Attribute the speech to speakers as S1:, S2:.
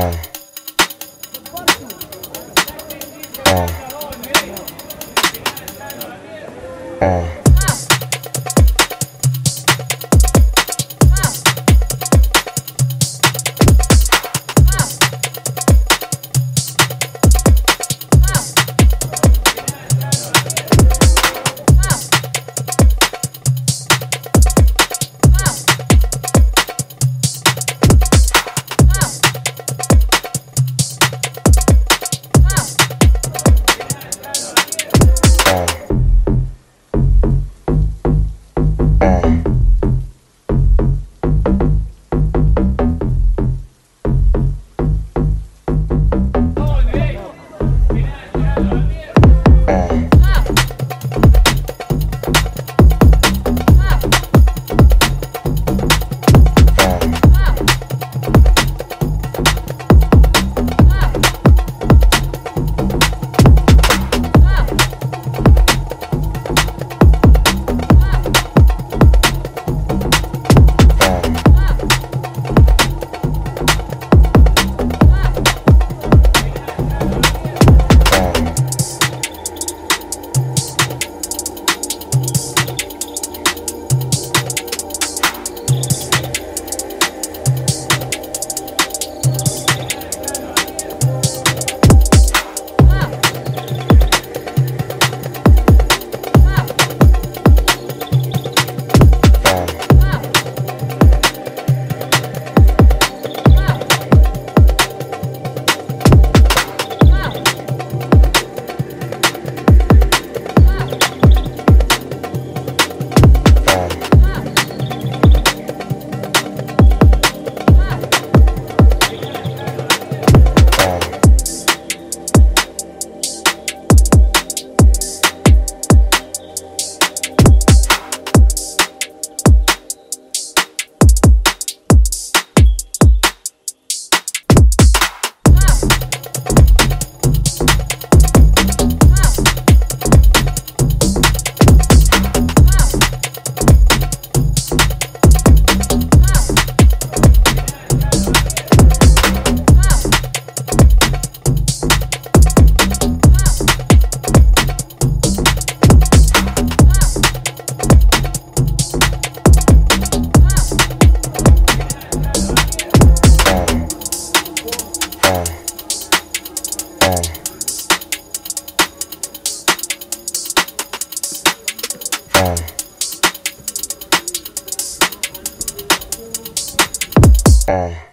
S1: Oh. Uh. Uh. phone. Mm. Oh.